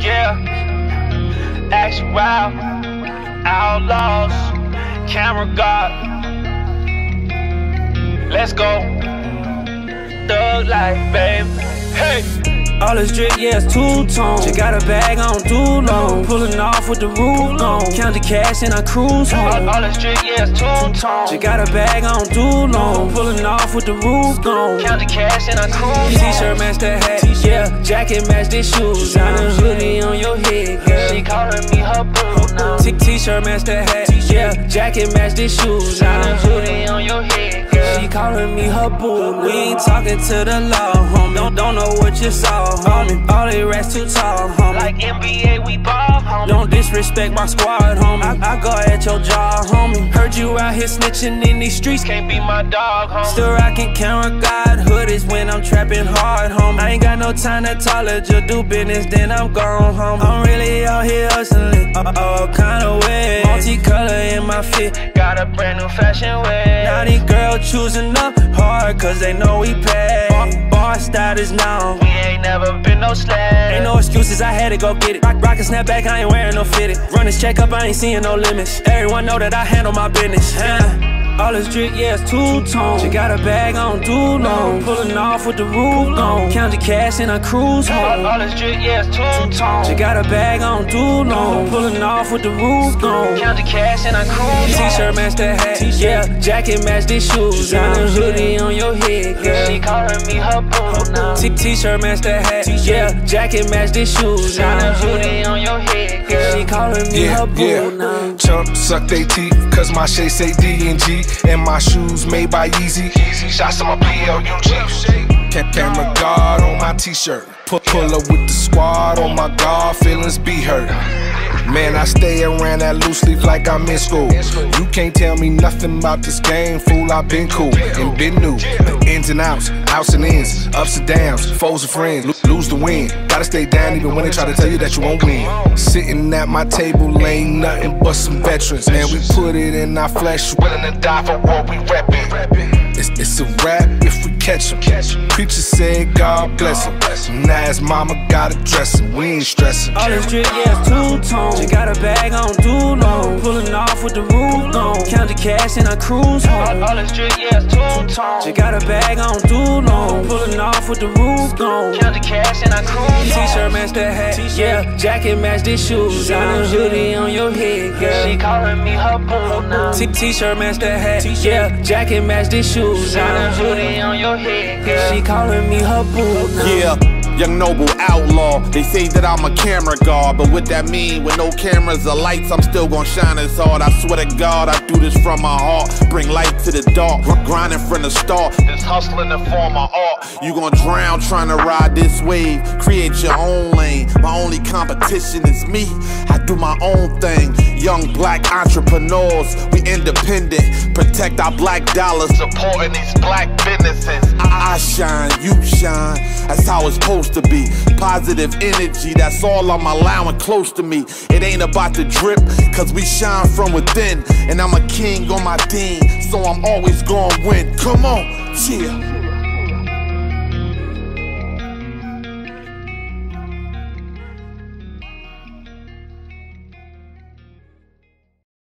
Yeah, Aktual Outlawz, camera god. Let's go, thug life, babe. Hey. All this drip, yeah, it's two-tone. She got a bag on too long. Pulling off with the roof gone. Count the cash and I cruise home. All this drip, yeah, it's two-tone. She got a bag on too long. Pulling off with the roof gone. Count the cash and I cruise home T-shirt match the hat. Jacket match the shoes. Designer hoodie on your head, girl. She calling me her boo now. T-shirt match the hat, yeah. Jacket match the shoes. Designer hoodie on your head, girl. She calling me her boo. We ain't talking to the law, homie. Don't, don't know what you saw homie. All they rats too tall, homie. Like NBA, we ball, homie. Don't disrespect my squad, homie. I, I go at your jaw, homie. You out here snitching in these streets. Can't be my dog, homie. Still rocking camera god hoodies when I'm trapping hard, homie. I ain't got no time to tolerate you do business, then I'm gone, homie. I'm really out here hustling, all, all kind of way. Multicolor in my fit. Got a brand new fashion way. Now these girls choosing up hard, cause they know we pay. Bar, bar status now. Never been no. Ain't no excuses, I had to go get it. Rock, rock a snapback, I ain't wearing no fitted. Run this check up, I ain't seeing no limits. Everyone know that I handle my business. Huh? All this drip, yeah, it's two-tone. She got a bag on too long. Pulling off with the roof gone. Count the cash and I cruise home. All this drip, yeah, it's two-tone. She got a bag on too long. Pulling off with the roof gone. Count the cash and I cruise home. T-shirt match the hat, yeah. Jacket match the shoes. Designer hoodie on your head, girl. She calling me her boo now. T-shirt match the hat, yeah. Jacket match the shoes. Designer hoodie on your head, girl. She calling me Yeah, her boo yeah. now. Chump suck they teeth, cause my shade say D and G. And my shoes made by Yeezy. Shots on my PLUG. Ca- Camera God on my t-shirt. Pull, pull up with the squad on my guard, feelings be hurt. Man, I stay around that loose leaf like I'm in school. You can't tell me nothing about this game, fool. I've been cool and been new. Ins and outs, outs and ins, ups and downs, foes and friends. Lose the win. Gotta stay down even when they try to tell you that you won't win. Sitting at my table ain't nothing but some veterans. Man, we put it in our flesh, willing to die for what we reppin'. It's, it's a rap catch 'em. Preacher said, God bless him. Now his mama gotta dress him. We ain't stressing. All this drip, yeah, it's two-tone. She got a bag on too long. Pulling off with the roof gone. Count the cash and I cruise home. All this drip, yeah, it's two-tone. She got a bag on too long. Pulling off with the roof gone. Count the cash and I cruise home. T-shirt match the hat, yeah. Jacket match the shoes. Designer hoodie on your head, girl. She girl. calling me her boo now. T- T-shirt match the hat, yeah. Jacket match the shoes. Designer hoodie on your head, girl. She calling me her boo. Yeah, Young Noble outlaw. They say that I'm a Camera God, but what that mean? With no cameras or lights, I'm still gonna shine as hard. I swear to God, I do this from my heart. Bring light to the dark, grinding from the start. This hustling to form my art. You gonna drown trying to ride this wave. Create your own lane. My only competition is me. I do my own thing. Young black entrepreneurs, we independent. Protect our black dollars, supporting these black businesses. I, I shine, you shine. That's how it's supposed to be. Positive energy, that's all I'm allowing close to me. It ain't about the drip, cause we shine from within. And I'm a king on my team, so I'm always gonna win. Come on, cheer.